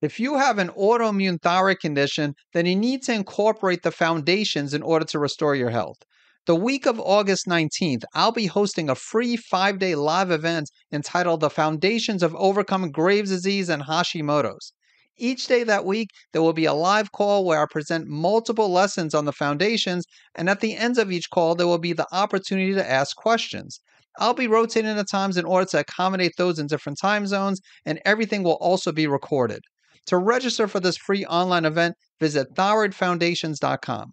If you have an autoimmune thyroid condition, then you need to incorporate the foundations in order to restore your health. The week of August 19th, I'll be hosting a free five day live event entitled The Foundations of Overcoming Graves' Disease and Hashimoto's. Each day that week, there will be a live call where I present multiple lessons on the foundations, and at the end of each call, there will be the opportunity to ask questions. I'll be rotating the times in order to accommodate those in different time zones, and everything will also be recorded. To register for this free online event, visit thyroidfoundations.com.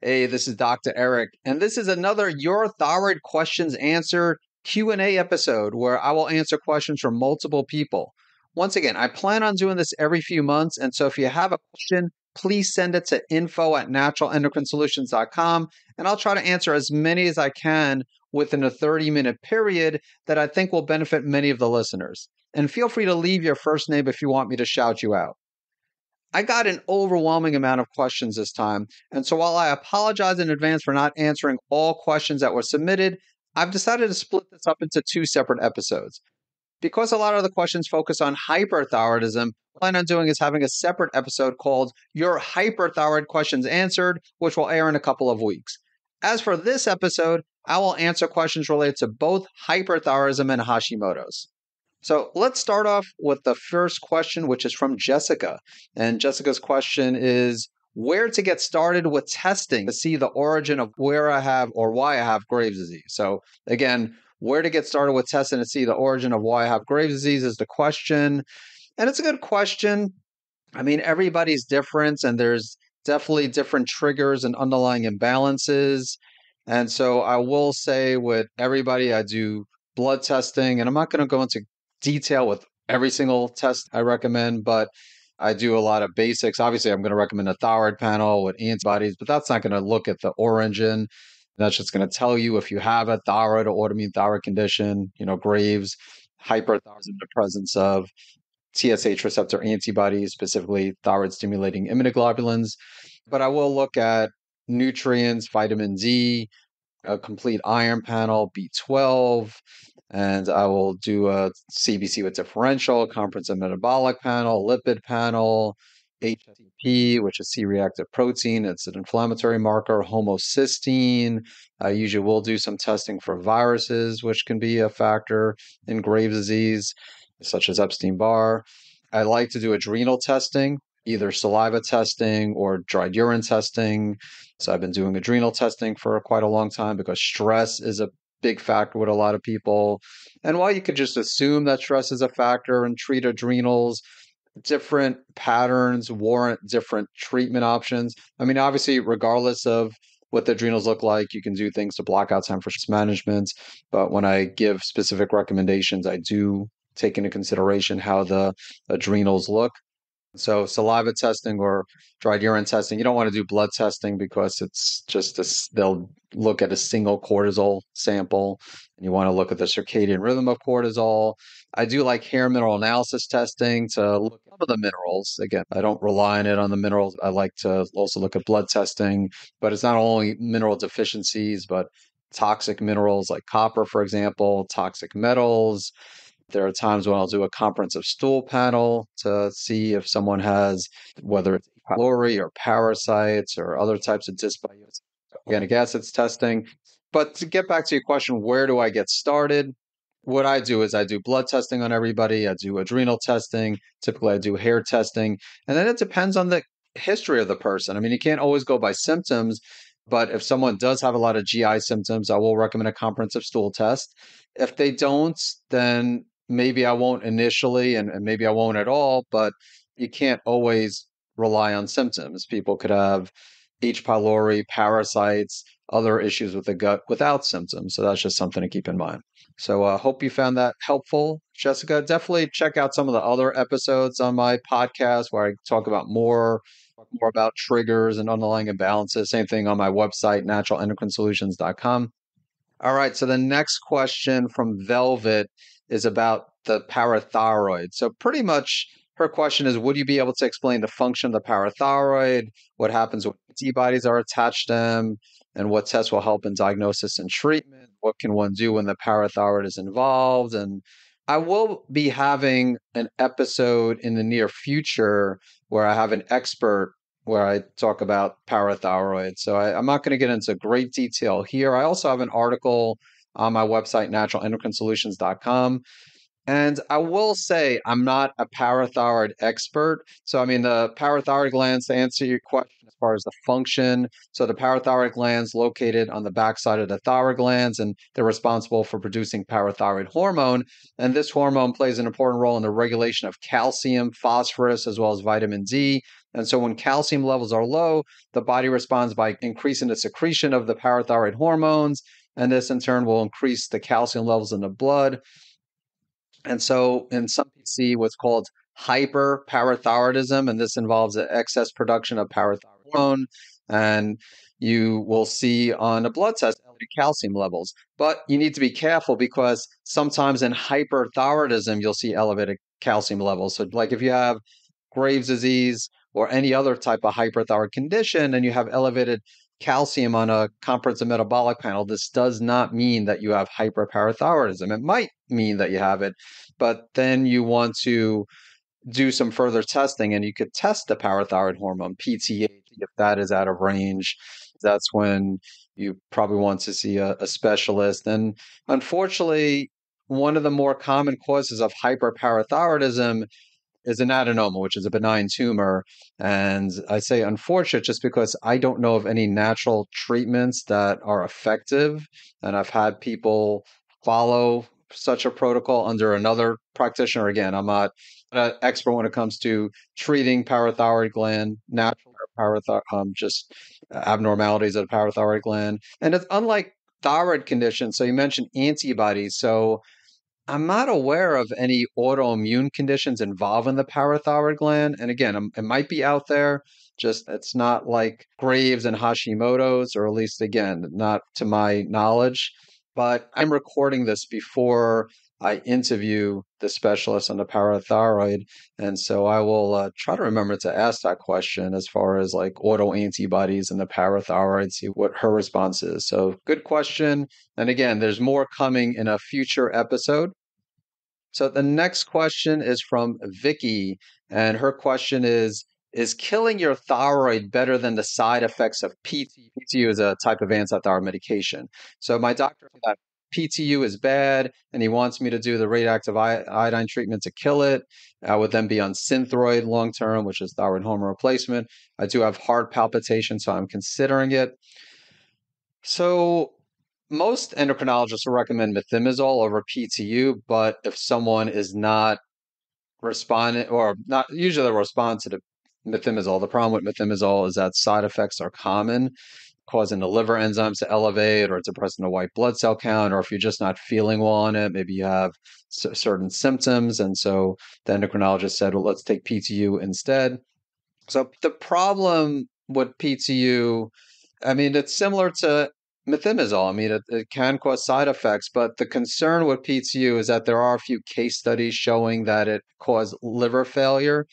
Hey, this is Dr. Eric, and this is another Your Thyroid Questions Answered Q&A episode where I will answer questions from multiple people. Once again, I plan on doing this every few months, and so if you have a question, please send it to info at naturalendocrinesolutions.com, and I'll try to answer as many as I can within a 30 minute period that I think will benefit many of the listeners. And feel free to leave your first name if you want me to shout you out. I got an overwhelming amount of questions this time. And so while I apologize in advance for not answering all questions that were submitted, I've decided to split this up into two separate episodes. Because a lot of the questions focus on hyperthyroidism, what I plan on doing is having a separate episode called Your Hyperthyroid Questions Answered, which will air in a couple of weeks. As for this episode, I will answer questions related to both hyperthyroidism and Hashimoto's. So let's start off with the first question, which is from Jessica. And Jessica's question is where to get started with testing to see the origin of where I have or why I have Graves' disease. So, again, where to get started with testing to see the origin of why I have Graves' disease is the question. And it's a good question. I mean, everybody's different, and there's definitely different triggers and underlying imbalances. And so I will say with everybody, I do blood testing, and I'm not going to go into detail with every single test I recommend, but I do a lot of basics. Obviously, I'm going to recommend a thyroid panel with antibodies, but that's not going to look at the origin. That's just going to tell you if you have a thyroid or autoimmune thyroid condition, you know, Graves, hyperthyroidism, the presence of TSH receptor antibodies, specifically thyroid stimulating immunoglobulins. But I will look at nutrients, vitamin D, a complete iron panel, B12, and I will do a CBC with differential, comprehensive metabolic panel, lipid panel, HTP, which is C reactive protein. It's an inflammatory marker, homocysteine. I usually will do some testing for viruses, which can be a factor in Graves' disease, such as Epstein Barr. I like to do adrenal testing, either saliva testing or dried urine testing. So I've been doing adrenal testing for quite a long time because stress is a big factor with a lot of people. And while you could just assume that stress is a factor and treat adrenals, different patterns warrant different treatment options. I mean, obviously, regardless of what the adrenals look like, you can do things to block out time for stress management. But when I give specific recommendations, I do take into consideration how the adrenals look. So saliva testing or dried urine testing, you don't want to do blood testing because it's just a, they'll look at a single cortisol sample and you want to look at the circadian rhythm of cortisol. I do like hair mineral analysis testing to look at some of the minerals. Again, I don't rely on it on the minerals. I like to also look at blood testing, but it's not only mineral deficiencies, but toxic minerals like copper, for example, toxic metals, there are times when I'll do a comprehensive stool panel to see if someone has whether it's pylori or parasites or other types of dysbiosis, organic acids testing. But to get back to your question, where do I get started? What I do is I do blood testing on everybody. I do adrenal testing. Typically, I do hair testing. And then it depends on the history of the person. I mean, you can't always go by symptoms, but if someone does have a lot of GI symptoms, I will recommend a comprehensive stool test. If they don't, then maybe I won't initially and, and maybe I won't at all, but you can't always rely on symptoms. People could have H. pylori, parasites, other issues with the gut without symptoms. So that's just something to keep in mind. So I uh, hope you found that helpful, Jessica. Definitely check out some of the other episodes on my podcast where I talk about more more about triggers and underlying imbalances. Same thing on my website, naturalendocrinesolutions.com. All right. So the next question from Velvet is about the parathyroid. So pretty much her question is would you be able to explain the function of the parathyroid, what happens when antibodies are attached to them, and what tests will help in diagnosis and treatment? What can one do when the parathyroid is involved? And I will be having an episode in the near future where I have an expert where I talk about parathyroid. So I, am not going to get into great detail here. I also have an article on my website, naturalendocrinesolutions.com. And I will say I'm not a parathyroid expert. So, I mean, the parathyroid glands, to answer your question as far as the function, so the parathyroid glands located on the backside of the thyroid glands, and they're responsible for producing parathyroid hormone. And this hormone plays an important role in the regulation of calcium, phosphorus, as well as vitamin D. And so, when calcium levels are low, the body responds by increasing the secretion of the parathyroid hormones. And this, in turn, will increase the calcium levels in the blood. And so, in some people see what's called hyperparathyroidism, and this involves an excess production of parathyroid hormone. And you will see on a blood test elevated calcium levels. But you need to be careful because sometimes in hyperthyroidism, you'll see elevated calcium levels. So, like if you have Graves' disease or any other type of hyperthyroid condition and you have elevated calcium on a comprehensive metabolic panel, this does not mean that you have hyperparathyroidism. It might mean that you have it, but then you want to do some further testing and you could test the parathyroid hormone, PTH, if that is out of range. That's when you probably want to see a, a specialist. And unfortunately, one of the more common causes of hyperparathyroidism is an adenoma, which is a benign tumor. And I say unfortunate just because I don't know of any natural treatments that are effective. And I've had people follow such a protocol under another practitioner. Again, I'm not an expert when it comes to treating parathyroid gland, natural parathyroid, um, just abnormalities of the parathyroid gland. And it's unlike thyroid conditions. So you mentioned antibodies. So I'm not aware of any autoimmune conditions involving the parathyroid gland. And again, um, it might be out there, just it's not like Graves and Hashimoto's, or at least, again, not to my knowledge. But I'm recording this before I interview the specialist on the parathyroid. And so I will uh, try to remember to ask that question as far as like auto antibodies and the parathyroid, see what her response is. So good question. And again, there's more coming in a future episode. So the next question is from Vicky. And her question is, is killing your thyroid better than the side effects of PTU? PTU is a type of antithyroid medication. So my doctor that PTU is bad and he wants me to do the radioactive iodine treatment to kill it. I would then be on Synthroid long term, which is thyroid hormone replacement. I do have heart palpitations, so I'm considering it. So most endocrinologists will recommend methimazole over PTU, but if someone is not responding or not usually they'll respond to the methimazole. The problem with methimazole is that side effects are common causing the liver enzymes to elevate or it's depressing the white blood cell count, or if you're just not feeling well on it, maybe you have c- certain symptoms. And so the endocrinologist said, well, let's take PTU instead. So the problem with PTU, I mean, it's similar to methimazole. I mean, it, it, can cause side effects, but the concern with PTU is that there are a few case studies showing that it caused liver failure.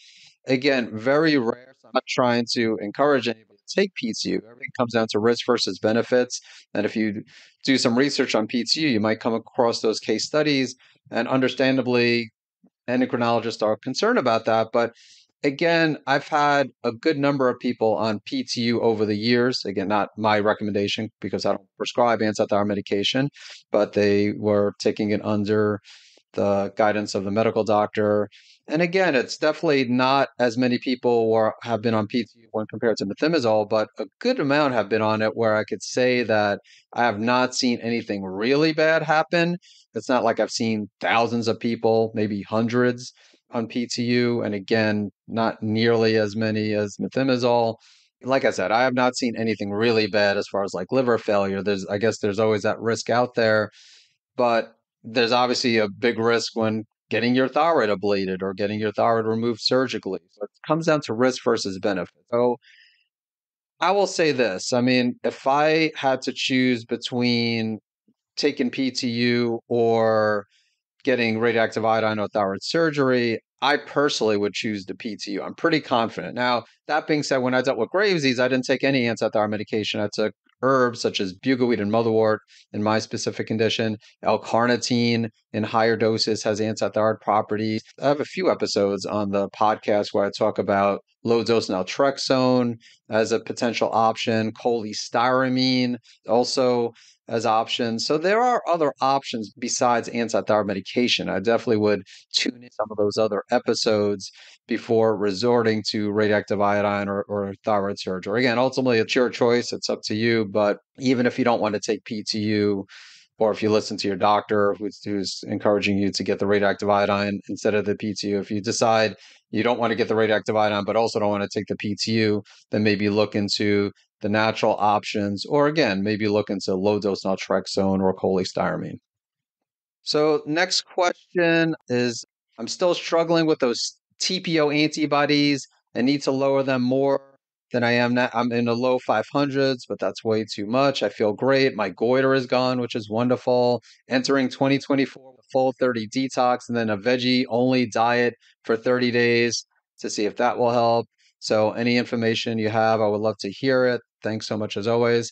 Again, very rare. So I'm not trying to encourage anybody to take PTU. Everything comes down to risk versus benefits. And if you do some research on PTU, you might come across those case studies. And understandably, endocrinologists are concerned about that. But again, I've had a good number of people on PTU over the years. Again, not my recommendation because I don't prescribe antithyroid medication, but they were taking it under the guidance of the medical doctor and again, it's definitely not as many people were, have been on PTU when compared to methimazole, but a good amount have been on it where I could say that I have not seen anything really bad happen. It's not like I've seen thousands of people, maybe hundreds on PTU. And again, not nearly as many as methimazole. Like I said, I have not seen anything really bad as far as like liver failure. There's, I guess there's always that risk out there, but there's obviously a big risk when getting your thyroid ablated or getting your thyroid removed surgically. So it comes down to risk versus benefit. So I will say this. I mean, if I had to choose between taking PTU or getting radioactive iodine thyroid surgery, I personally would choose the PTU. I'm pretty confident. Now, that being said, when I dealt with Graves' disease, I didn't take any antithyroid medication. I took herbs such as bugleweed and motherwort in my specific condition. L-carnitine in higher doses has antithyroid properties. I have a few episodes on the podcast where I talk about low dose naltrexone as a potential option, cholestyramine also as options. So there are other options besides antithyroid medication. I definitely would tune in some of those other episodes before resorting to radioactive iodine or, or thyroid surgery. Again, ultimately it's your choice. It's up to you. But even if you don't want to take PTU, or if you listen to your doctor who's, who's encouraging you to get the radioactive iodine instead of the PTU, if you decide you don't want to get the radioactive iodine, but also don't want to take the PTU, then maybe look into the natural options, or again, maybe look into low dose naltrexone or cholestyramine. So, next question is I'm still struggling with those TPO antibodies and need to lower them more than I am now. I'm in the low 500s, but that's way too much. I feel great. My goiter is gone, which is wonderful. Entering 2024 with Whole30 detox and then a veggie only diet for 30 days to see if that will help. So, any information you have, I would love to hear it. Thanks so much as always.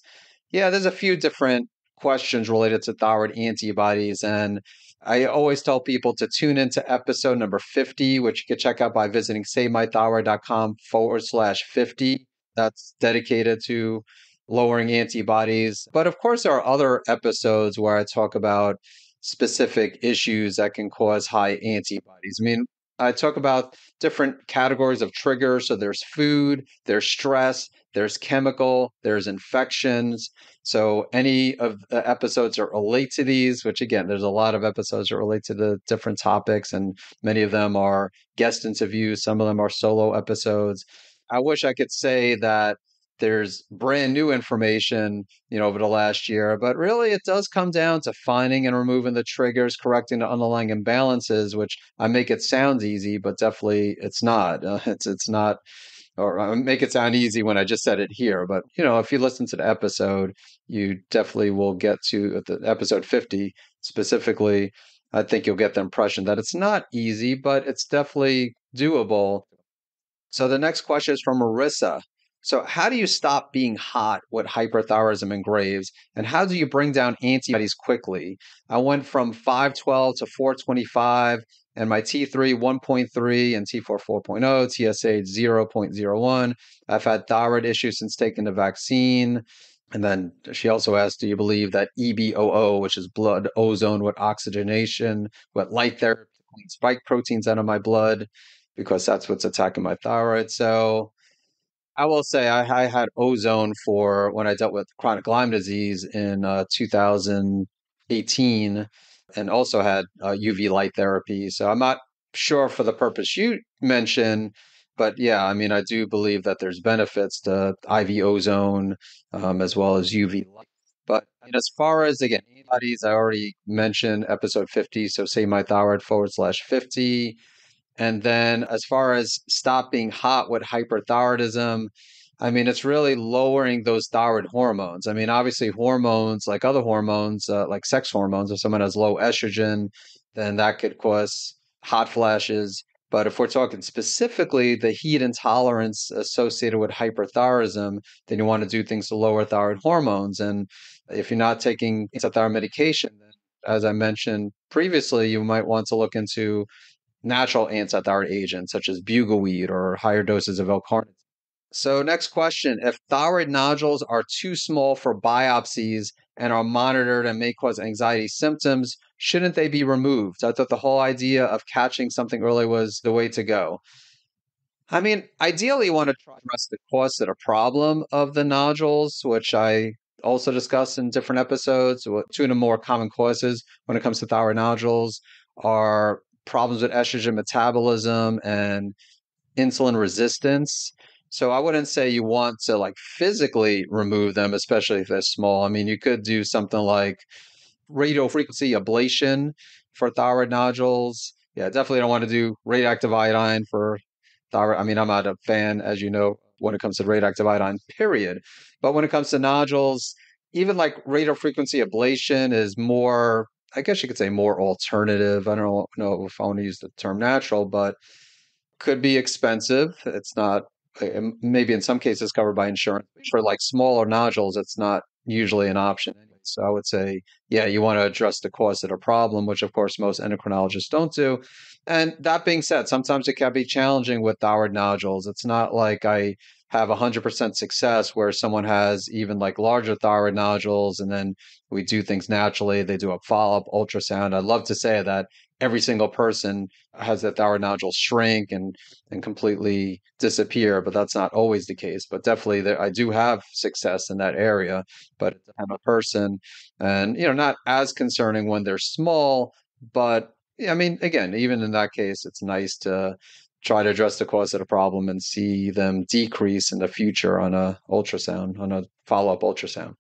Yeah, there's a few different questions related to thyroid antibodies. And I always tell people to tune into episode number 50, which you can check out by visiting savemythyroid.com forward slash 50. That's dedicated to lowering antibodies. But of course, there are other episodes where I talk about specific issues that can cause high antibodies. I mean, I talk about different categories of triggers. So there's food, there's stress, there's chemical, there's infections. So any of the episodes that relate to these, which again, there's a lot of episodes that relate to the different topics, and many of them are guest interviews, some of them are solo episodes. I wish I could say that there's brand new information, you know, over the last year, but really it does come down to finding and removing the triggers, correcting the underlying imbalances, which I make it sound easy, but definitely it's not. Uh, it's it's not, or I make it sound easy when I just said it here. But you know, if you listen to the episode, you definitely will get to the episode 50 specifically. I think you'll get the impression that it's not easy, but it's definitely doable. So the next question is from Marissa. So, how do you stop being hot with hyperthyroidism and Graves? And how do you bring down antibodies quickly? I went from 512 to 425, and my T3 1.3 and T4 4.0, TSH 0.01. I've had thyroid issues since taking the vaccine. And then she also asked, Do you believe that EBOO, which is blood ozone with oxygenation, with light therapy, spike proteins out of my blood? Because that's what's attacking my thyroid. So, I will say I, I, had ozone for when I dealt with chronic Lyme disease in uh, 2018 and also had uh, UV light therapy. So I'm not sure for the purpose you mentioned, but yeah, I mean, I do believe that there's benefits to IV ozone um, as well as UV light. But as far as again, antibodies, I already mentioned episode 50. So save my thyroid forward slash 50. And then as far as stop being hot with hyperthyroidism, I mean, it's really lowering those thyroid hormones. I mean, obviously, hormones like other hormones, uh, like sex hormones, if someone has low estrogen, then that could cause hot flashes. But if we're talking specifically the heat intolerance associated with hyperthyroidism, then you want to do things to lower thyroid hormones. And if you're not taking thyroid medication, as I mentioned previously, you might want to look into natural antithyroid agents such as bugleweed or higher doses of L-carnitine. So, next question If thyroid nodules are too small for biopsies and are monitored and may cause anxiety symptoms, shouldn't they be removed? I thought the whole idea of catching something early was the way to go. I mean, ideally, you want to try to address the cause of the problem of the nodules, which I also discussed in different episodes. Two of the more common causes when it comes to thyroid nodules are problems with estrogen metabolism and insulin resistance. So I wouldn't say you want to like physically remove them, especially if they're small. I mean, you could do something like radio frequency ablation for thyroid nodules. Yeah, definitely don't want to do radioactive iodine for thyroid. I mean, I'm not a fan, as you know, when it comes to radioactive iodine, period. But when it comes to nodules, even like radio frequency ablation is more I guess you could say more alternative. I don't know if I want to use the term natural, but could be expensive. It's not uh, maybe in some cases covered by insurance. For like smaller nodules, it's not usually an option. So I would say, yeah, you want to address the cause of the problem, which of course most endocrinologists don't do. And that being said, sometimes it can be challenging with thyroid nodules. It's not like I have 100% success where someone has even like larger thyroid nodules and then we do things naturally. They do a follow up ultrasound. I'd love to say that every single person has that thyroid nodule shrink and and completely disappear, but that's not always the case. But definitely, there, I do have success in that area. But I'm a person, and you know, not as concerning when they're small. But I mean, again, even in that case, it's nice to try to address the cause of the problem and see them decrease in the future on a ultrasound, on a follow up ultrasound.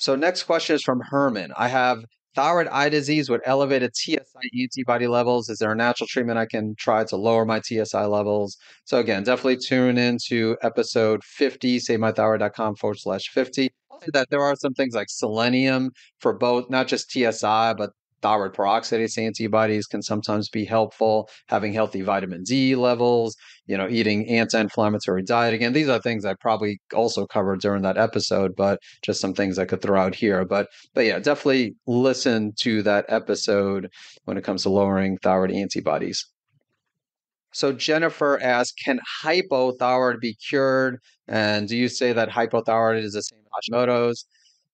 So next question is from Herman. I have thyroid eye disease with elevated TSI antibody levels. Is there a natural treatment I can try to lower my TSI levels? So again, definitely tune into episode 50, savemythyroid.com forward slash 50. That there are some things like selenium for both, not just TSI, but thyroid peroxidase antibodies can sometimes be helpful having healthy vitamin d levels you know eating anti-inflammatory diet again these are things i probably also covered during that episode but just some things i could throw out here but but yeah definitely listen to that episode when it comes to lowering thyroid antibodies so Jennifer asks, can hypothyroid be cured? And do you say that hypothyroid is the same as Hashimoto's?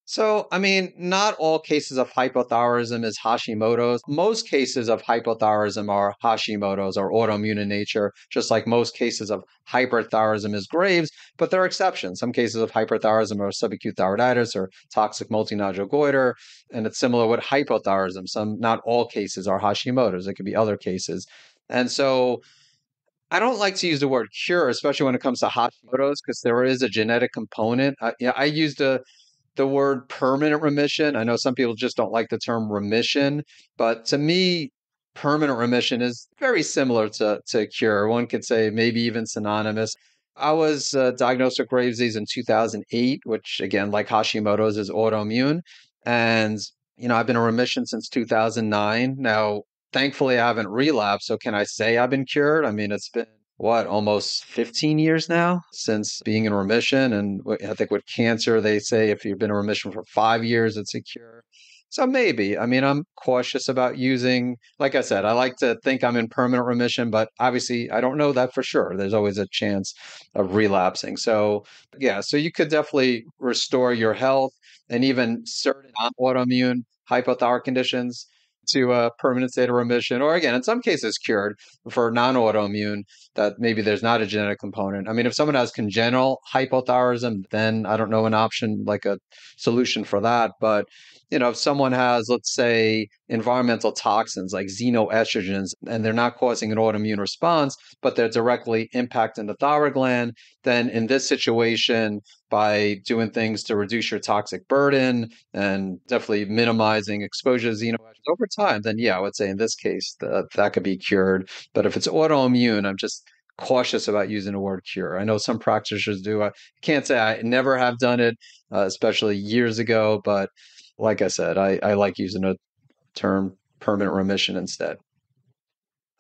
So, I mean, not all cases of hypothyroidism is Hashimoto's. Most cases of hypothyroidism are Hashimoto's or autoimmune in nature, just like most cases of hyperthyroidism is Graves, but there are exceptions. Some cases of hyperthyroidism are subacute thyroiditis or toxic multinodular goiter, and it's similar with hypothyroidism. Some, not all cases are Hashimoto's. It could be other cases. And so, I don't like to use the word cure, especially when it comes to Hashimoto's, because there is a genetic component. I, yeah, I used a the word permanent remission. I know some people just don't like the term remission, but to me, permanent remission is very similar to, to cure. One could say maybe even synonymous. I was uh, diagnosed with Graves' disease in 2008, which again, like Hashimoto's, is autoimmune. And, you know, I've been in remission since 2009. Now, thankfully, I haven't relapsed. So can I say I've been cured? I mean, it's been what almost 15 years now since being in remission? And i think with cancer they say if you've been in remission for five years it's a cure so maybe. I mean i'm cautious about using like i said i like to think i'm in permanent remission but obviously i don't know that for sure. There's always a chance of relapsing. So yeah so you could definitely restore your health and even certain autoimmune hypothyroid conditions to a permanent state of remission, or again, in some cases, cured for non autoimmune, that maybe there's not a genetic component. I mean, if someone has congenital hypothyroidism, then I don't know an option like a solution for that. But you know, if someone has, let's say, environmental toxins like xenoestrogens, and they're not causing an autoimmune response, but they're directly impacting the thyroid gland, then in this situation, by doing things to reduce your toxic burden and definitely minimizing exposure to xenoestrogens over time, then yeah, I would say in this case that that could be cured. But if it's autoimmune, I'm just cautious about using the word cure. I know some practitioners do. I can't say I never have done it, uh, especially years ago, but like I said, I, I like using a term permanent remission instead.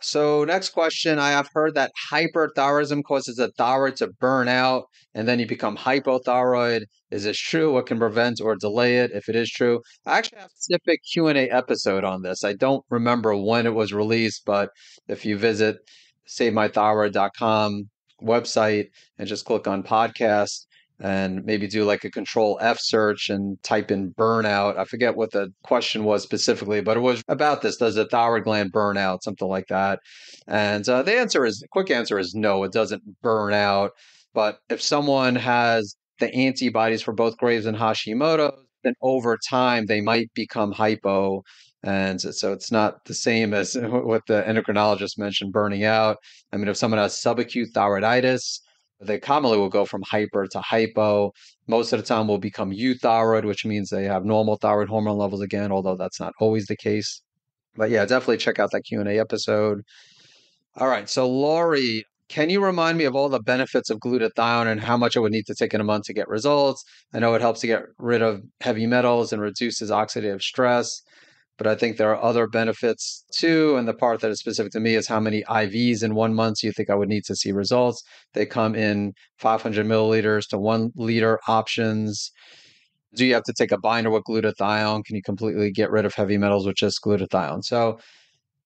So, next question I have heard that hyperthyroidism causes the thyroid to burn out and then you become hypothyroid. Is this true? What can prevent or delay it if it is true? I actually have a specific Q&A episode on this. I don't remember when it was released, but if you visit savemythyroid.com website and just click on podcast, and maybe do like a control F search and type in burnout. I forget what the question was specifically, but it was about this. Does the thyroid gland burn out? Something like that. And uh, the answer is, the quick answer is no, it doesn't burn out. But if someone has the antibodies for both Graves and Hashimoto, then over time they might become hypo. And so it's not the same as what the endocrinologist mentioned burning out. I mean, if someone has subacute thyroiditis, they commonly will go from hyper to hypo. Most of the time will become euthyroid, which means they have normal thyroid hormone levels again, although that's not always the case. But yeah, definitely check out that Q&A episode. All right, so Laurie, can you remind me of all the benefits of glutathione and how much I would need to take in a month to get results? I know it helps to get rid of heavy metals and reduces oxidative stress but I think there are other benefits too. And the part that is specific to me is how many IVs in one month you think I would need to see results. They come in 500 milliliters to one liter options. do you have to take a binder with glutathione? Can you completely get rid of heavy metals with just glutathione? So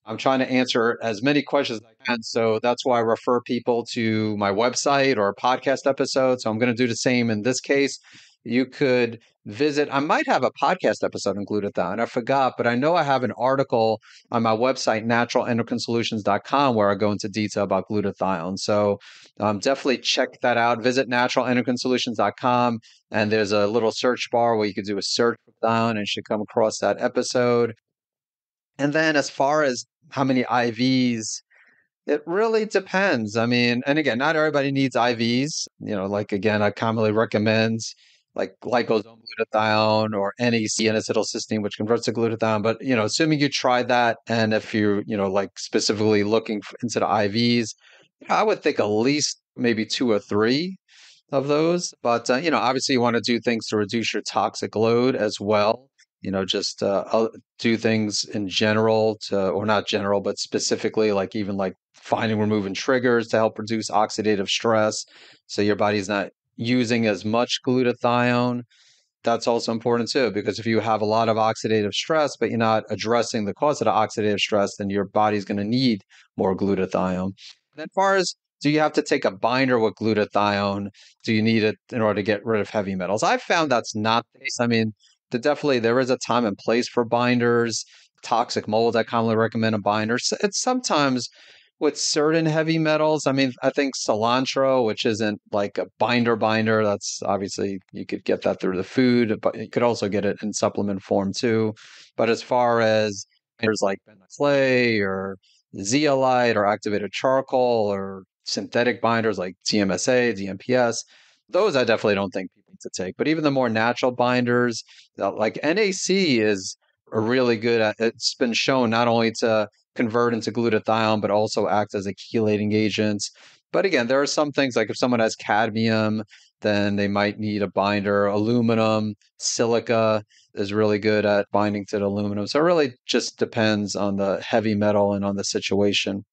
I'm trying to answer as many questions as I can. So that's why I refer people to my website or podcast episode. So I'm going to do the same in this case. You could visit, I might have a podcast episode on glutathione. I forgot, but I know I have an article on my website, naturalendocrinesolutions.com, where I go into detail about glutathione. So um, definitely check that out. Visit naturalendocrinesolutions.com, and there's a little search bar where you could do a search for glutathione and should come across that episode. And then as far as how many IVs, it really depends. I mean, and again, not everybody needs IVs. You know, like again, I commonly recommend like liposome glutathione or NAC N-acetylcysteine, which converts to glutathione. But you know, assuming you try that, and if you you know like specifically looking into the IVs, I would think at least maybe two or three of those. But uh, you know, obviously, you want to do things to reduce your toxic load as well. You know, just uh, do things in general to, or not general, but specifically, like even like finding removing triggers to help reduce oxidative stress, so your body's not using as much glutathione. That's also important too, because if you have a lot of oxidative stress, but you're not addressing the cause of the oxidative stress, then your body's going to need more glutathione. And as far as do you have to take a binder with glutathione? Do you need it in order to get rid of heavy metals? I've found that's not the case. I mean, the, definitely there is a time and place for binders. Toxic mold, I commonly recommend a binder. It's sometimes with certain heavy metals. I mean, I think cilantro, which isn't like a binder binder, that's obviously you could get that through the food, but you could also get it in supplement form too. But as far as there's like clay or zeolite or activated charcoal or synthetic binders like DMSA, DMPS, those I definitely don't think people need to take. But even the more natural binders, uh, like NAC is a really good at it's been shown not only to convert into glutathione, but also act as a chelating agent. But again, there are some things like if someone has cadmium, then they might need a binder. Aluminum, silica is really good at binding to the aluminum. So it really just depends on the heavy metal and on the situation.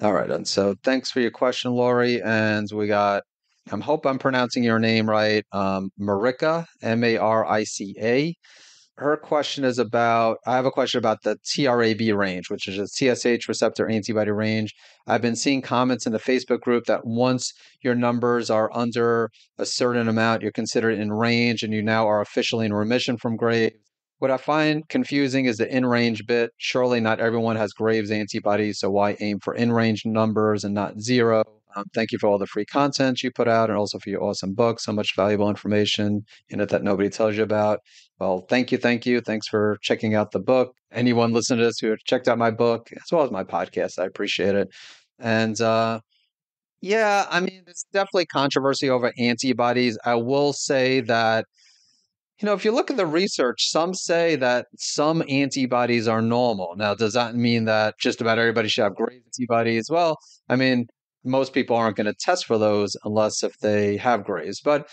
All right. And so thanks for your question, Lori. And we got, I hope I'm pronouncing your name right, um, Marica, M A R I C A her question is about I have a question about the TRAB range, which is a TSH receptor antibody range. I've been seeing comments in the Facebook group that once your numbers are under a certain amount, you're considered in range and you now are officially in remission from Graves. What I find confusing is the in range bit. Surely not everyone has Graves antibodies, so why aim for in range numbers and not zero? Um, thank you for all the free content you put out and also for your awesome book. So much valuable information in it that nobody tells you about. Well, thank you. Thank you. Thanks for checking out the book. Anyone listening to this who checked out my book as well as my podcast, I appreciate it. And uh, yeah, I mean, there's definitely controversy over antibodies. I will say that you know, if you look at the research, some say that some antibodies are normal. Now, does that mean that just about everybody should have Graves antibodies? Well, I mean, most people aren't going to test for those unless if they have Graves. But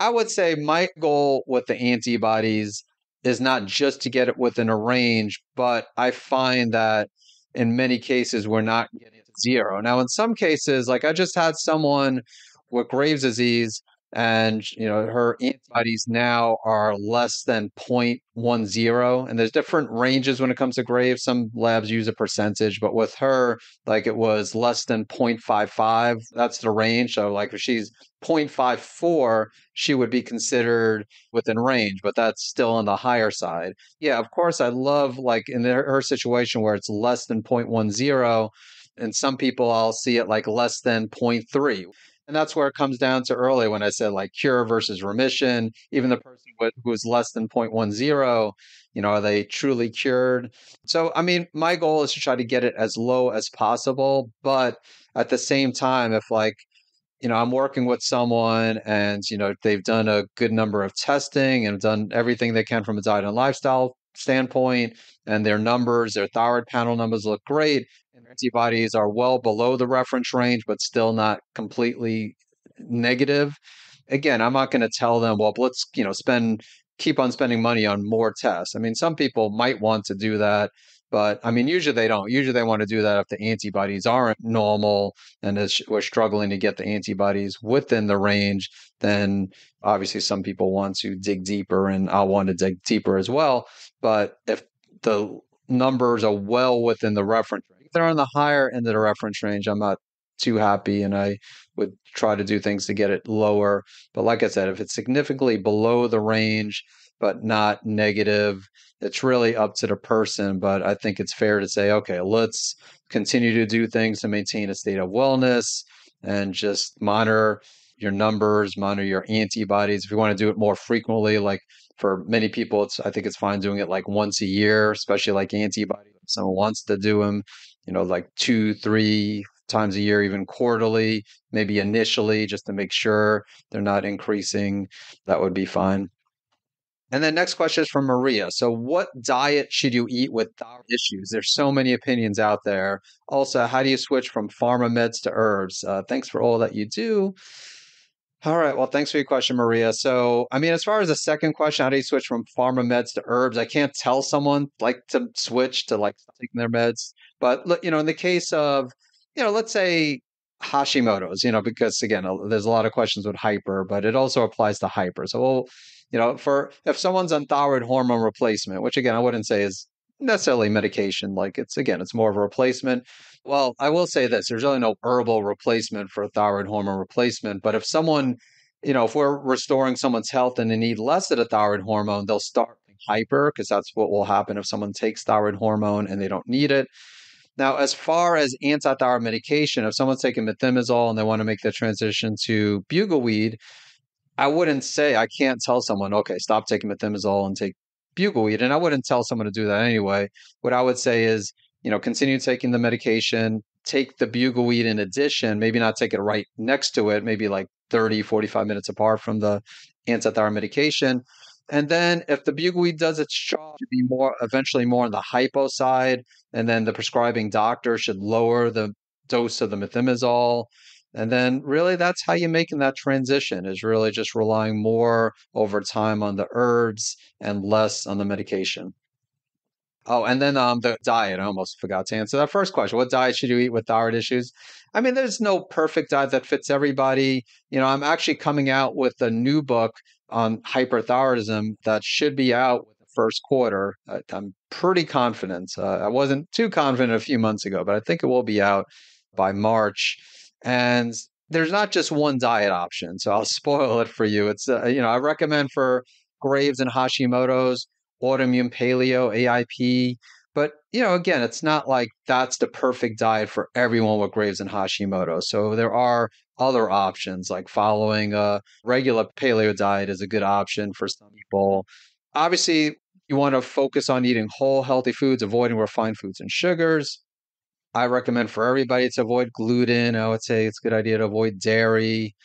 I would say my goal with the antibodies is not just to get it within a range, but I find that in many cases we're not getting to zero. Now, in some cases, like I just had someone with Graves' disease and you know her antibodies now are less than 0.10 and there's different ranges when it comes to graves. Some labs use a percentage but with her like it was less than 0.55 that's the range so like if she's 0.54 she would be considered within range but that's still on the higher side. Yeah of course i love like in her, situation where it's less than 0.10 and some people i'll see it like less than 0.3 and that's where it comes down to early when I said like cure versus remission. Even the person who is less than 0.10, you know, are they truly cured? So, I mean, my goal is to try to get it as low as possible. But at the same time, if like, you know, I'm working with someone and, you know, they've done a good number of testing and done everything they can from a diet and lifestyle standpoint, and their numbers, their thyroid panel numbers look great, antibodies are well below the reference range, but still not completely negative. Again, I'm not going to tell them, well, let's, you know, spend, keep on spending money on more tests. I mean, some people might want to do that. But I mean, usually they don't. Usually they want to do that if the antibodies aren't normal and we're struggling to get the antibodies within the range. Then obviously some people want to dig deeper, and I'll want to dig deeper as well. But if the numbers are well within the reference they're on the higher end of the reference range, I'm not too happy and I would try to do things to get it lower. But like I said, if it's significantly below the range, but not negative, it's really up to the person. But I think it's fair to say, okay, let's continue to do things to maintain a state of wellness and just monitor your numbers, monitor your antibodies. If you want to do it more frequently, like for many people, it's I think it's fine doing it like once a year, especially like antibodies. Someone wants to do them, you know, like two, three times a year, even quarterly, maybe initially, just to make sure they're not increasing, that would be fine. And then next question is from Maria. So, what diet should you eat with thyroid issues? There's so many opinions out there. Also, how do you switch from pharma meds to herbs? Uh, thanks for all that you do. All right. Well, thanks for your question, Maria. So, I mean, as far as the second question, how do you switch from pharma meds to herbs? I can't tell someone like to switch to like taking their meds, but you know, in the case of, you know, let's say Hashimoto's, you know, because again, there's a lot of questions with hyper, but it also applies to hyper. So, we'll, you know, for if someone's on thyroid hormone replacement, which again, I wouldn't say is necessarily medication, like it's again, it's more of a replacement. Well, I will say this there's really no herbal replacement for thyroid hormone replacement. But if someone, you know, if we're restoring someone's health and they need less of the thyroid hormone, they'll start hyper because that's what will happen if someone takes thyroid hormone and they don't need it. Now, as far as anti-thyroid medication, if someone's taking methimazole and they want to make the transition to bugleweed, I wouldn't say I can't tell someone, okay, stop taking methimazole and take bugleweed. And I wouldn't tell someone to do that anyway. What I would say is, you know, continue taking the medication, take the bugleweed in addition, maybe not take it right next to it, maybe like 30, 45 minutes apart from the antithyroid medication. And then if the bugleweed does its job to be more eventually more on the hypo side, and then the prescribing doctor should lower the dose of the methimazole. And then really that's how you're making that transition is really just relying more over time on the herbs and less on the medication. Oh, and then um, the diet. I almost forgot to answer that first question. What diet should you eat with thyroid issues? I mean, there's no perfect diet that fits everybody. You know, I'm actually coming out with a new book on hyperthyroidism that should be out with the first quarter. I'm pretty confident. Uh, I wasn't too confident a few months ago, but I think it will be out by March. And there's not just one diet option. So I'll spoil it for you. It's, uh, you know, I recommend for Graves and Hashimoto's autoimmune paleo, AIP. You know, again, it's not like that's the perfect diet for everyone with Graves and Hashimoto. So there are other options, like following a regular paleo diet is a good option for some people. Obviously, you want to focus on eating whole, healthy foods, avoiding refined foods and sugars. I recommend for everybody to avoid gluten. I would say it's a good idea to avoid dairy.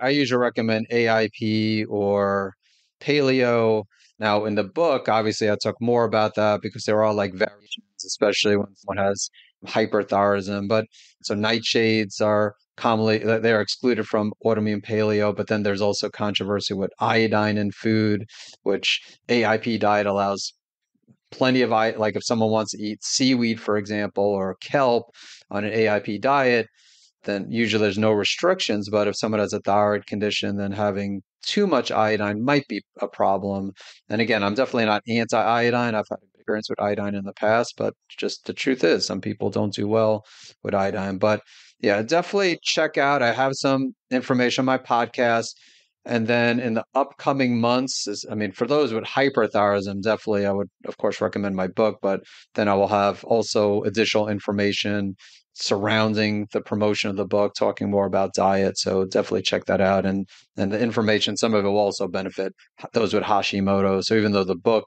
I usually recommend AIP or paleo now, in the book, obviously, I talk more about that because there are all like variations, especially when someone has hyperthyroidism. But so nightshades are commonly they are excluded from autoimmune paleo but then there's also controversy with iodine in food which aip diet allows plenty of i like if someone wants to eat seaweed for example or kelp on an aip diet then usually there's no restrictions. But if someone has a thyroid condition, then having too much iodine might be a problem. And again, I'm definitely not anti iodine. I've had experience with iodine in the past, but just the truth is, some people don't do well with iodine. But yeah, definitely check out. I have some information on my podcast. And then in the upcoming months, I mean, for those with hyperthyroidism, definitely I would, of course, recommend my book. But then I will have also additional information surrounding the promotion of the book, talking more about diet. So definitely check that out. And and the information, some of it will also benefit those with Hashimoto. So even though the book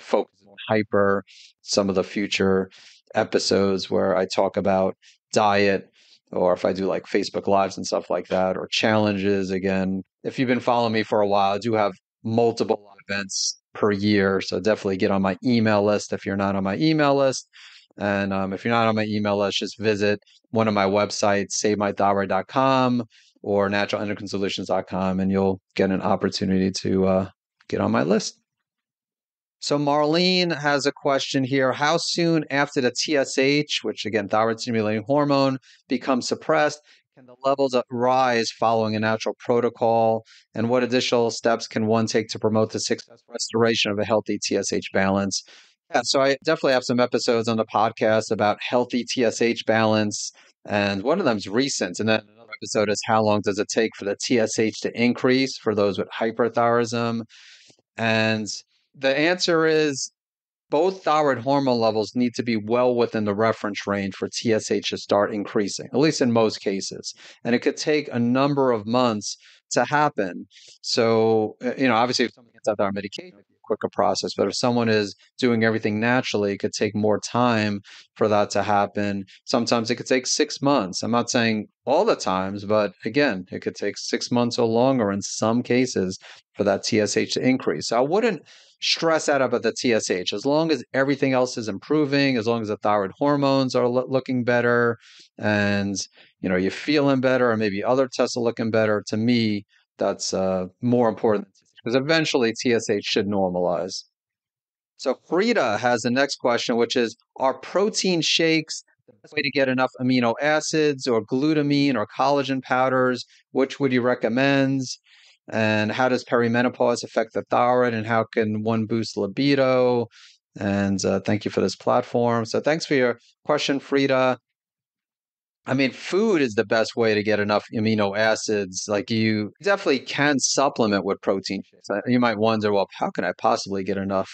focuses hyper, some of the future episodes where I talk about diet or if I do like Facebook lives and stuff like that or challenges again. If you've been following me for a while, I do have multiple events per year. So definitely get on my email list if you're not on my email list. And um, if you're not on my email list, just visit one of my websites, savemythyroid.com or naturalendocrinesolutions.com, and you'll get an opportunity to uh, get on my list. So Marlene has a question here. How soon after the TSH, which again, thyroid stimulating hormone, becomes suppressed, can the levels rise following a natural protocol? And what additional steps can one take to promote the successful restoration of a healthy TSH balance? Yeah, so I definitely have some episodes on the podcast about healthy TSH balance. And one of them is recent. And then another episode is how long does it take for the TSH to increase for those with hyperthyroidism? And the answer is both thyroid hormone levels need to be well within the reference range for TSH to start increasing, at least in most cases. And it could take a number of months to happen. So, uh, you know, obviously, if someone gets out there on medication, quicker process. But if someone is doing everything naturally, it could take more time for that to happen. Sometimes it could take six months. I'm not saying all the times, but again, it could take six months or longer in some cases for that TSH to increase. So I wouldn't stress out about the TSH as long as everything else is improving, as long as the thyroid hormones are lo- looking better, and you know you're feeling better, or maybe other tests are looking better. To me, that's uh, more important because eventually TSH should normalize. So Frida has the next question, which is Are protein shakes the best way to get enough amino acids or glutamine or collagen powders? Which would you recommend? And how does perimenopause affect the thyroid? And how can one boost libido? And uh, thank you for this platform. So thanks for your question, Frida. I mean, food is the best way to get enough amino acids. Like you definitely can supplement with protein shakes. Uh, you might wonder, well, how can I possibly get enough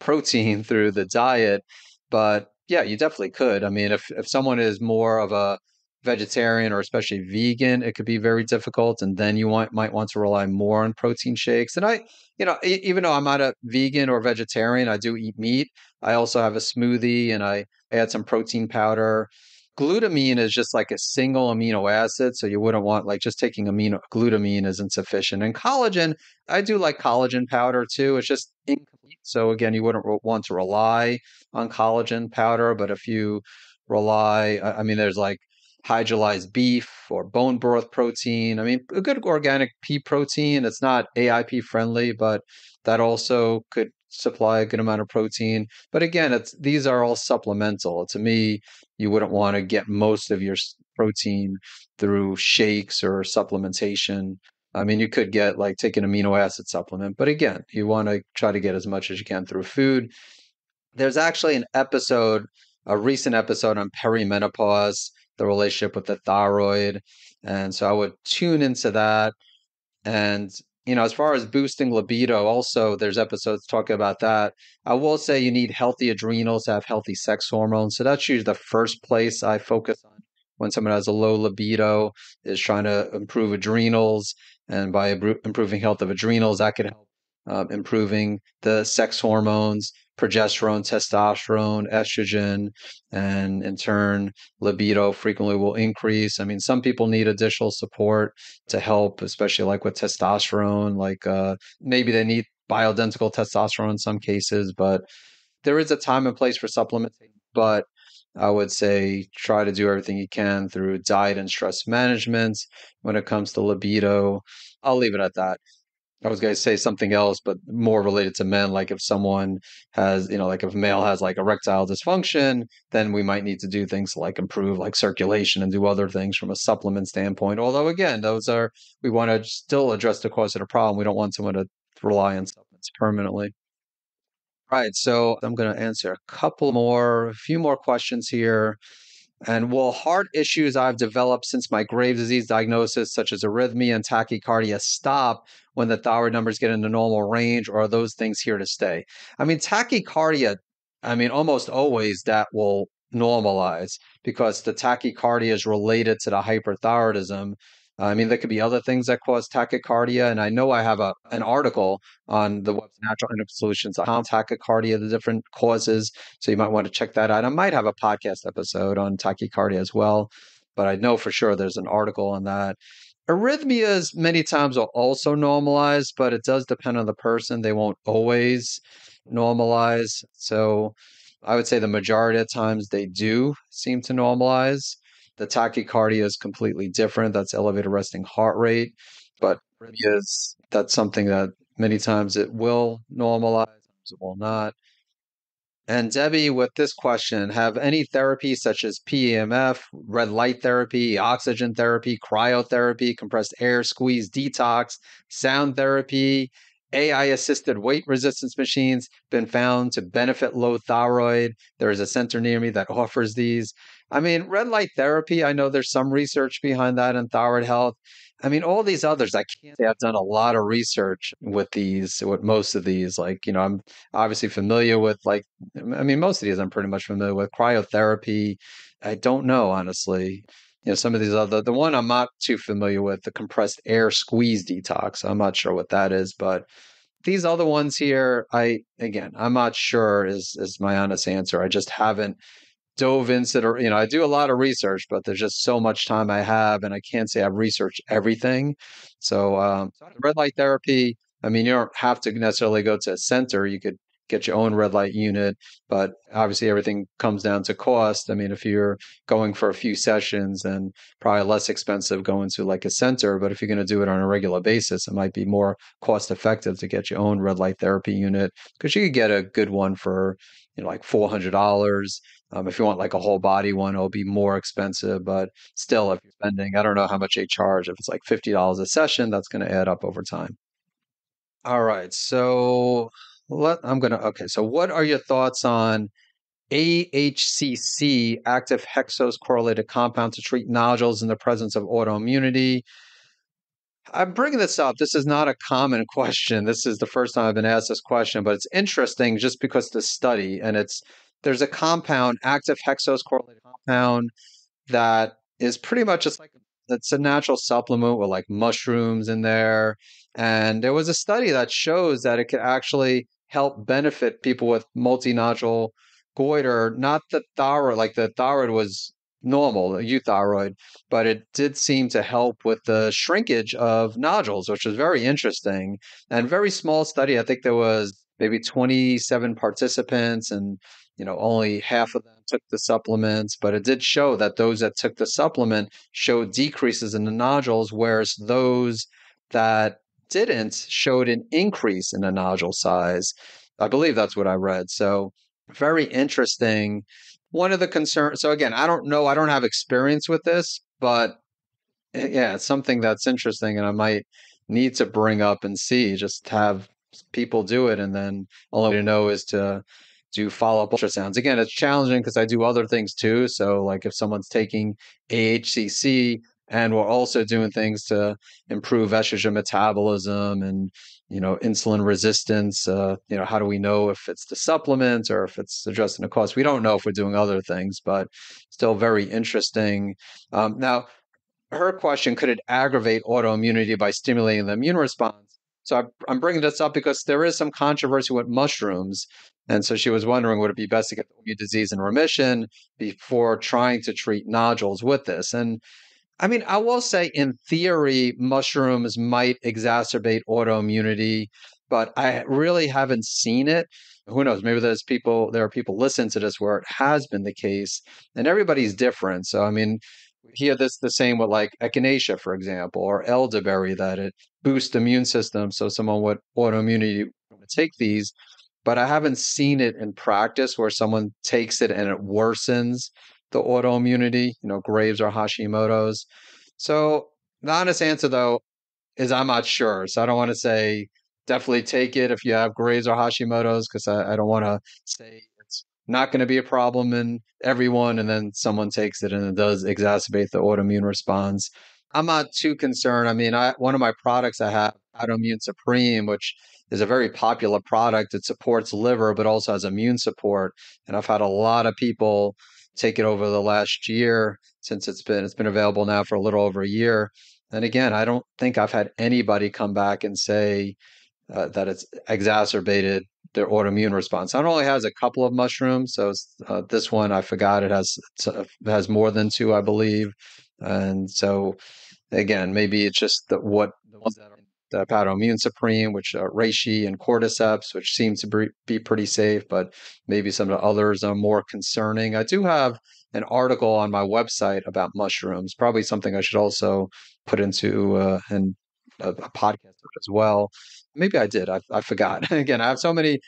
protein through the diet? But yeah, you definitely could. I mean, if if someone is more of a vegetarian or especially vegan, it could be very difficult, and then you want, might want to rely more on protein shakes. And I, you know, even though I'm not a vegan or vegetarian, I do eat meat. I also have a smoothie, and I add some protein powder glutamine is just like a single amino acid so you wouldn't want like just taking amino glutamine is insufficient and collagen i do like collagen powder too. It's just incomplete so again you wouldn't want to rely on collagen powder but if you rely i mean there's like hydrolyzed beef or bone broth protein. I mean a good organic pea protein. It's not aip friendly but that also could supply a good amount of protein but again it's these are all supplemental to me you wouldn't want to get most of your protein through shakes or supplementation. I mean, you could get like take an amino acid supplement, but again, you want to try to get as much as you can through food. There's actually an episode, a recent episode on perimenopause, the relationship with the thyroid. And so I would tune into that. And you know, as far as boosting libido, also there's episodes talking about that. I will say you need healthy adrenals to have healthy sex hormones. So that's usually the first place I focus on when someone has a low libido is trying to improve adrenals, and by improving health of adrenals, that could help uh, improving the sex hormones progesterone, testosterone, estrogen, and in turn, libido frequently will increase. I mean, some people need additional support to help, especially like with testosterone, like uh, maybe they need bioidentical testosterone in some cases, but there is a time and place for supplementing. But I would say try to do everything you can through diet and stress management when it comes to libido. I'll leave it at that. I was going to say something else, but more related to men. Like if someone has, you know, like if a male has like erectile dysfunction, then we might need to do things like improve like circulation and do other things from a supplement standpoint. Although again, those are we want to still address the cause of the problem. We don't want someone to rely on supplements permanently. Right. So I'm going to answer a couple more, a few more questions here. And will heart issues I've developed since my Graves' disease diagnosis, such as arrhythmia and tachycardia, stop when the thyroid numbers get into normal range, or are those things here to stay? I mean, tachycardia, I mean, almost always that will normalize because the tachycardia is related to the hyperthyroidism. I mean, there could be other things that cause tachycardia. And I know I have a an article on the natural endocrine solutions on tachycardia, the different causes. So you might want to check that out. I might have a podcast episode on tachycardia as well, but I know for sure there's an article on that. Arrhythmias many times will also normalize, but it does depend on the person. They won't always normalize. So I would say the majority of times they do seem to normalize. The tachycardia is completely different. That's elevated resting heart rate. But arrhythmias, that's something that many times it will normalize it will not. And Debbie, with this question, have any therapies such as PEMF, red light therapy, oxygen therapy, cryotherapy, compressed air squeeze detox, sound therapy, AI assisted weight resistance machines been found to benefit low thyroid? There is a center near me that offers these. I mean, red light therapy, I know there's some research behind that in thyroid health. I mean, all these others, I can't say I've done a lot of research with these, with most of these. Like, you know, I'm obviously familiar with, like, I mean, most of these I'm pretty much familiar with. Cryotherapy, I don't know, honestly. You know, some of these other, the one I'm not too familiar with, the compressed air squeeze detox, I'm not sure what that is, but these other ones here, I, again, I'm not sure is, is my honest answer. I just haven't dove into the, you know, I do a lot of research, but there's just so much time I have, and I can't say I've researched everything. So, um, red light therapy, I mean, you don't have to necessarily go to a center. You could get your own red light unit, but obviously everything comes down to cost. I mean, if you're going for a few sessions, then probably less expensive going to like a center. But if you're going to do it on a regular basis, it might be more cost effective to get your own red light therapy unit because you could get a good one for you know like four hundred dollars. Um, if you want like a whole body one, it'll be more expensive, but still, if you're spending, I don't know how much they charge. If it's like fifty dollars a session, that's going to add up over time. All right, so let, I'm gonna okay. So, what are your thoughts on AHCC, active hexose correlated compound, to treat nodules in the presence of autoimmunity? I'm bringing this up. This is not a common question. This is the first time I've been asked this question, but it's interesting just because the study and it's there's a compound, active hexose correlated compound, that is pretty much just like it's a natural supplement with like mushrooms in there. And there was a study that shows that it could actually help benefit people with multinodule goiter, not the thyroid, like the thyroid was normal, the euthyroid, but it did seem to help with the shrinkage of nodules, which was very interesting and very small study. I think there was maybe 27 participants and you know only half of them took the supplements but it did show that those that took the supplement showed decreases in the nodules whereas those that didn't showed an increase in the nodule size. I believe that's what i read. So very interesting. One of the concerns so again i don't know i don't have experience with this but eh, yeah it's something that's interesting and i might need to bring up and see just have people do it and then all I know is to do follow-up ultrasounds. Again, it's challenging because I do other things too. So like if someone's taking AHCC and we're also doing things to improve estrogen metabolism and you know insulin resistance uh, you know how do we know if it's the supplements or if it's addressing the cost we don't know if we're doing other things but still very interesting um, now her question could it aggravate autoimmunity by stimulating the immune response so I'm bringing this up because there is some controversy with mushrooms. And so she was wondering would it be best to get the disease in remission before trying to treat nodules with this? And I mean, I will say in theory, mushrooms might exacerbate autoimmunity, but I really haven't seen it. Who knows? Maybe there's people, there are people listening to this where it has been the case, and everybody's different. So, I mean, hear this the same with like echinacea, for example, or elderberry, that it boosts immune system. So someone with autoimmunity would take these, but I haven't seen it in practice where someone takes it and it worsens the autoimmunity, you know, Graves or Hashimoto's. So the honest answer though is I'm not sure. So I don't want to say definitely take it if you have Graves or Hashimoto's because I, I don't want to say it's not going to be a problem in everyone, and then someone takes it and it does exacerbate the autoimmune response. I'm not too concerned. I mean, I one of my products I have, Hepatoimmune Supreme, which is a very popular product. It supports liver, but also has immune support. And I've had a lot of people take it over the last year since it's been it's been available now for a little over a year. And again, I don't think I've had anybody come back and say uh, that it's exacerbated their autoimmune response. It only has a couple of mushrooms, so uh, this one I forgot it has has more than two, I believe, and so again, maybe it's just the, what the ones that are the Hepatoimmune Supreme, which are reishi and cordyceps, which seems to be, pretty safe, but maybe some of the others are more concerning. I do have an article on my website about mushrooms, probably something I should also put into uh, and a, a podcast as well. Maybe I did. I, I forgot. Again, I have so many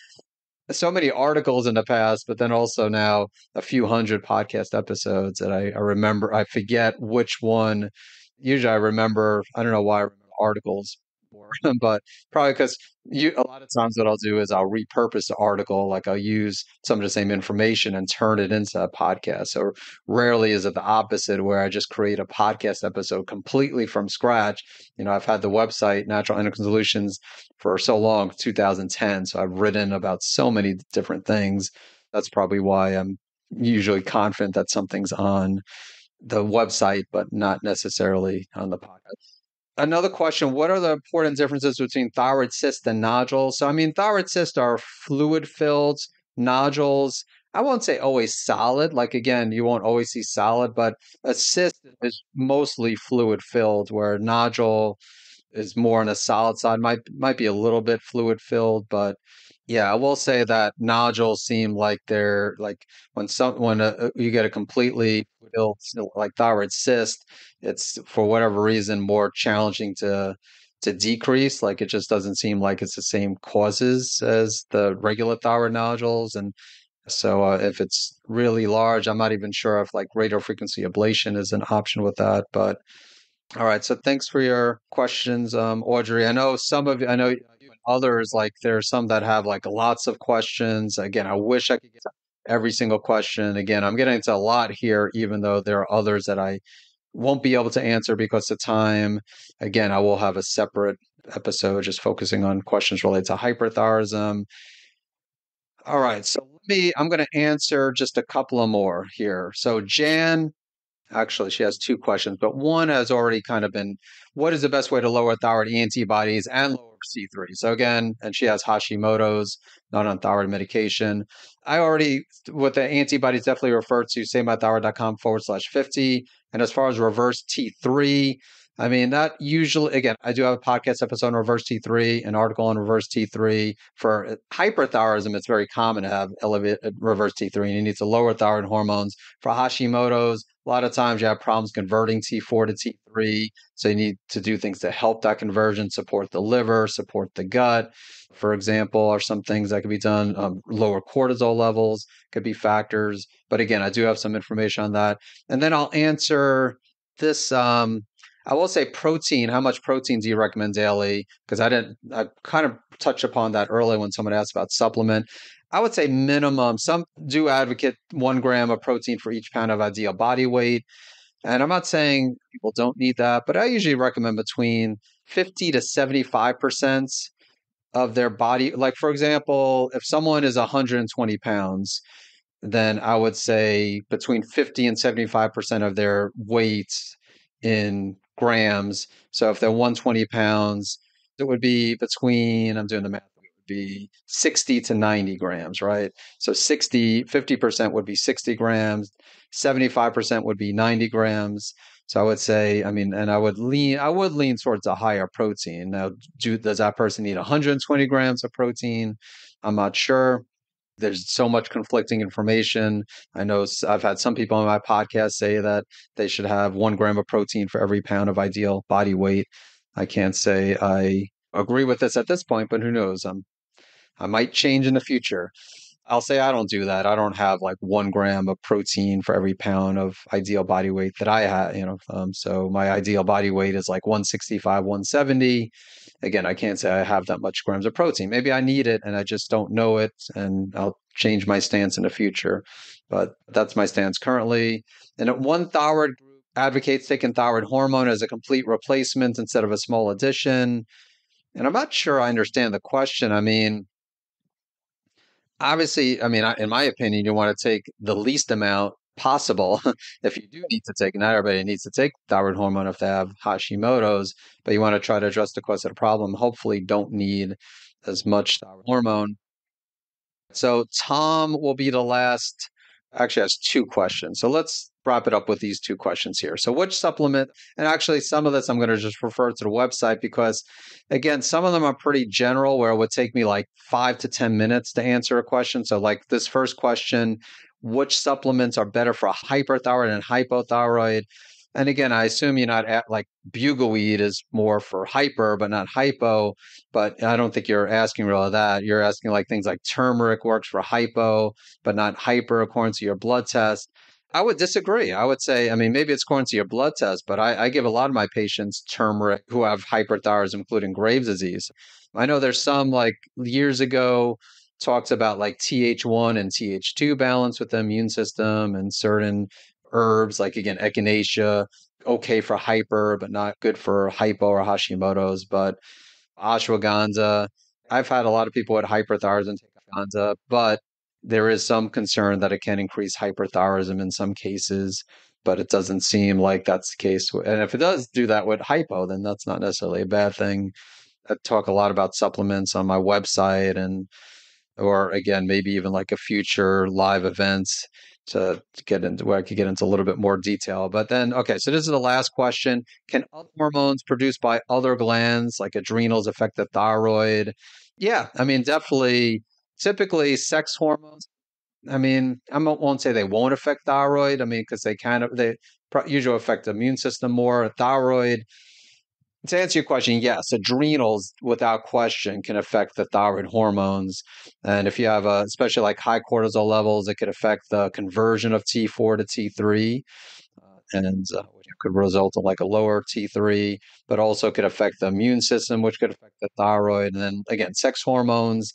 so many articles in the past, but then also now a few hundred podcast episodes that I, I remember. I forget which one. Usually, I remember. I don't know why I remember articles but probably because a lot of times what I'll do is I'll repurpose the article, like I'll use some of the same information and turn it into a podcast. So rarely is it the opposite where I just create a podcast episode completely from scratch. You know, I've had the website Natural Endocrine Solutions for so long, 2010. So I've written about so many different things. That's probably why I'm usually confident that something's on the website, but not necessarily on the podcast another question what are the important differences between thyroid cysts and nodules? So i mean thyroid cysts are fluid filled nodules i won't say always solid like again you won't always see solid but a cyst is mostly fluid filled where a nodule is more on the solid side might might be a little bit fluid filled but yeah, I will say that nodules seem like they're like when some when a, you get a completely filled like thyroid cyst, it's for whatever reason more challenging to to decrease. Like it just doesn't seem like it's the same causes as the regular thyroid nodules, and so uh, if it's really large, I'm not even sure if like radio frequency ablation is an option with that. But all right, so thanks for your questions, um, Audrey. I know some of you, I know others like there are some that have like lots of questions. Again i wish i could get every single question. Again i'm getting into a lot here even though there are others that i won't be able to answer because of time. Again i will have a separate episode just focusing on questions related to hyperthyroidism. All right so let me i'm going to answer just a couple of more here. So jan Actually, she has two questions, but one has already kind of been what is the best way to lower thyroid antibodies and lower C3? So, again, and she has Hashimoto's, not on thyroid medication. I already, with the antibodies, definitely refer to savemythyroid.com forward slash 50. And as far as reverse T3, I mean, that usually, again, I do have a podcast episode on reverse T3, an article on reverse T3. For hyperthyroidism, it's very common to have elevated reverse T3, and you need to lower thyroid hormones. For Hashimoto's, a lot of times you have problems converting T4 to T3. So you need to do things to help that conversion, support the liver, support the gut, for example, or some things that could be done. Um, lower cortisol levels could be factors. But again, I do have some information on that. And then I'll answer this. Um, I will say protein. How much protein do you recommend daily? Because I didn't, I kind of touched upon that earlier when someone asked about supplement. I would say minimum. Some do advocate one gram of protein for each pound of ideal body weight. And I'm not saying people don't need that, but I usually recommend between 50 to 75% of their body. Like, for example, if someone is 120 pounds, then I would say between 50 and 75% of their weight in grams. So if they're 120 pounds, it would be between, I'm doing the math it would be 60 to 90 grams, right? So 60, 50% would be 60 grams, 75% would be 90 grams. So I would say, I mean, and I would lean, I would lean towards a higher protein. Now, do, does that person need 120 grams of protein? I'm not sure. There's so much conflicting information. I know I've had some people on my podcast say that they should have one gram of protein for every pound of ideal body weight. I can't say I agree with this at this point, but who knows? I'm I might change in the future. I'll say I don't do that. I don't have like one gram of protein for every pound of ideal body weight that I have, you know. Um, so my ideal body weight is like 165, 170. Again, I can't say I have that much grams of protein. Maybe I need it and I just don't know it, and I'll change my stance in the future. But that's my stance currently. And one thyroid group advocates taking thyroid hormone as a complete replacement instead of a small addition. And I'm not sure I understand the question. I mean, obviously, I mean, in my opinion, you want to take the least amount possible if you do need to take not everybody needs to take thyroid hormone if they have hashimoto's but you want to try to address the cause of the problem hopefully don't need as much thyroid hormone so tom will be the last actually has two questions so let's wrap it up with these two questions here. So, which supplement, and actually, some of this I'm going to just refer to the website because, again, some of them are pretty general where it would take me like five to 10 minutes to answer a question. So, like this first question, which supplements are better for hyperthyroid and hypothyroid? And again, I assume you're not at like bugleweed is more for hyper, but not hypo. But I don't think you're asking really that. You're asking like things like turmeric works for hypo, but not hyper according to your blood test. I would disagree. I would say, I mean, maybe it's according to your blood test, but I, I give a lot of my patients turmeric who have hyperthyroidism, including Graves' disease. I know there's some like years ago talks about like Th1 and Th2 balance with the immune system and certain herbs, like again, echinacea, okay for hyper, but not good for hypo or Hashimoto's. But ashwagandha, I've had a lot of people with hyperthyroidism take ashwagandha, but there is some concern that it can increase hyperthyroidism in some cases, but it doesn't seem like that's the case. And if it does do that with hypo, then that's not necessarily a bad thing. I talk a lot about supplements on my website and or again maybe even like a future live events to, to get into where I could get into a little bit more detail. But then okay, so this is the last question. Can other hormones produced by other glands like adrenals affect the thyroid? Yeah, I mean definitely typically sex hormones i mean i won't say they won't affect thyroid i mean because they kind of they usually affect the immune system more thyroid to answer your question yes adrenals without question can affect the thyroid hormones and if you have a especially like high cortisol levels it could affect the conversion of t4 to t3 uh, and uh, which could result in like a lower T3, but also could affect the immune system, which could affect the thyroid. And then again, sex hormones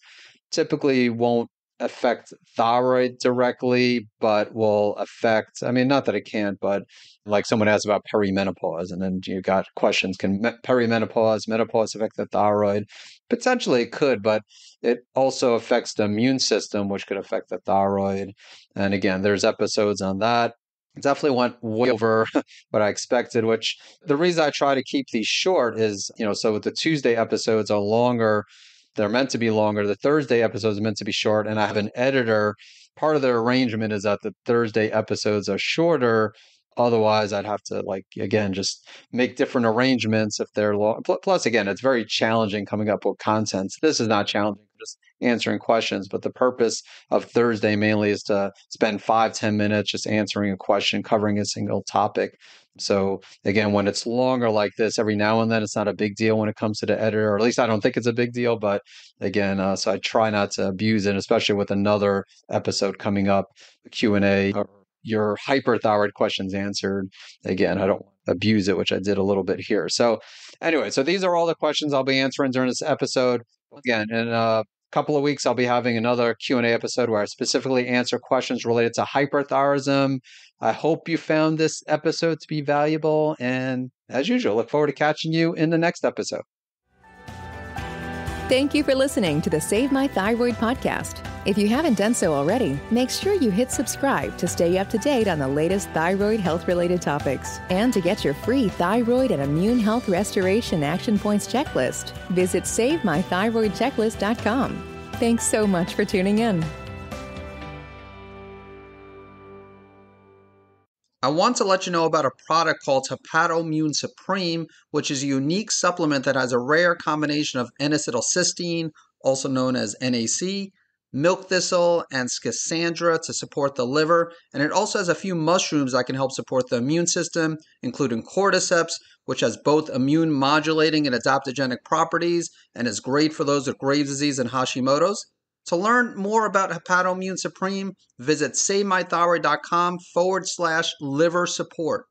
typically won't affect thyroid directly, but will affect. I mean, not that it can't, but like someone asked about perimenopause, and then you got questions: Can perimenopause, menopause affect the thyroid? Potentially, it could, but it also affects the immune system, which could affect the thyroid. And again, there's episodes on that. Definitely went way over what I expected. Which the reason I try to keep these short is, you know, so with the Tuesday episodes are longer they're meant to be longer. The Thursday episodes are meant to be short, and I have an editor. Part of the arrangement is that the Thursday episodes are shorter. Otherwise, I'd have to like again just make different arrangements if they're long. Plus, again, it's very challenging coming up with content. This is not challenging, just answering questions. But the purpose of Thursday mainly is to spend five ten minutes just answering a question, covering a single topic. So again, when it's longer like this, every now and then, it's not a big deal when it comes to the editor, or at least I don't think it's a big deal. But again, uh, so I try not to abuse it, especially with another episode coming up, Q and A, your hyperthyroid questions answered. Again, I don't abuse it, which I did a little bit here. So anyway, so these are all the questions I'll be answering during this episode. Again, and a couple of weeks, I'll be having another Q and A episode where I specifically answer questions related to hyperthyroidism, I hope you found this episode to be valuable. And as usual, look forward to catching you in the next episode. Thank you for listening to the Save My Thyroid podcast. If you haven't done so already, make sure you hit subscribe to stay up to date on the latest thyroid health related topics. And to get your free thyroid and immune health restoration action points checklist, visit SaveMyThyroidChecklist.com. Thanks so much for tuning in. I want to let you know about a product called Hepatoimmune Supreme, which is a unique supplement that has a rare combination of N-acetylcysteine, also known as NAC, milk thistle, and schisandra to support the liver. And it also has a few mushrooms that can help support the immune system, including cordyceps, which has both immune modulating and adaptogenic properties and is great for those with Graves' disease and Hashimoto's. To learn more about Hepatoimmune Supreme, visit SaveMyThyroid.com forward slash liver support.